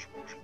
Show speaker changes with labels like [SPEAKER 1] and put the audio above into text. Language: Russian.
[SPEAKER 1] Шпушка.